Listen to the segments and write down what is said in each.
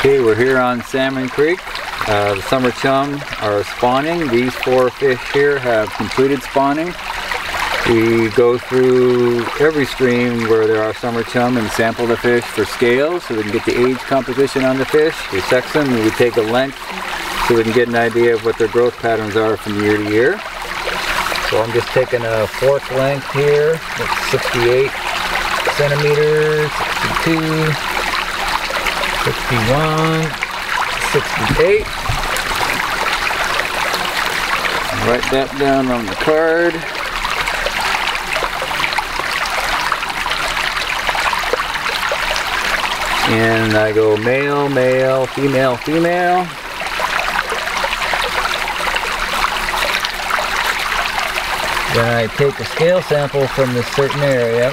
Okay, we're here on Salmon Creek. Uh, the summer chum are spawning. These four fish here have completed spawning. We go through every stream where there are summer chum and sample the fish for scales so we can get the age composition on the fish. We sex them and we take a length so we can get an idea of what their growth patterns are from year to year. So I'm just taking a fork length here, it's 68 centimeters, 62, 61, 68. Write that down on the card. And I go male, male, female, female. Then I take a scale sample from this certain area,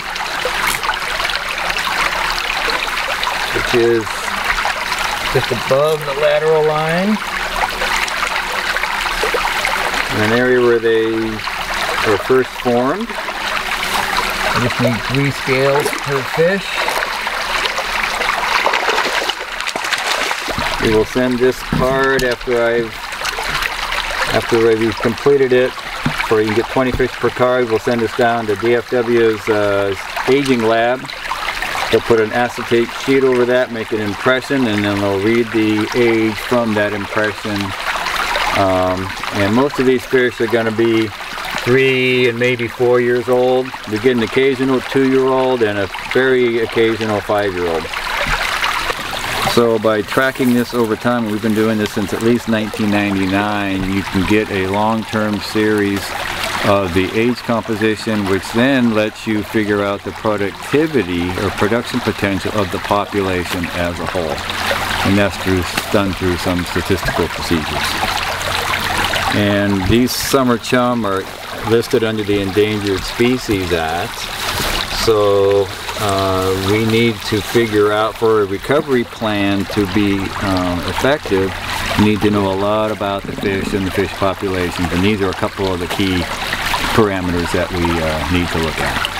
which is just above the lateral line. In an area where they were first formed. I just need three scales per fish. We will send this card after I've after we've completed it for you can get 20 fish per card. We'll send this down to DFW's uh, aging lab They'll put an acetate sheet over that, make an impression, and then they'll read the age from that impression. Um, and most of these fish are going to be three and maybe four years old. We get an occasional two-year-old and a very occasional five-year-old. So by tracking this over time, we've been doing this since at least 1999, you can get a long-term series of the age composition which then lets you figure out the productivity or production potential of the population as a whole. And that's through, done through some statistical procedures. And these summer chum are listed under the Endangered Species Act. So uh, we need to figure out for a recovery plan to be um, effective, you need to know a lot about the fish and the fish populations. And these are a couple of the key parameters that we uh, need to look at.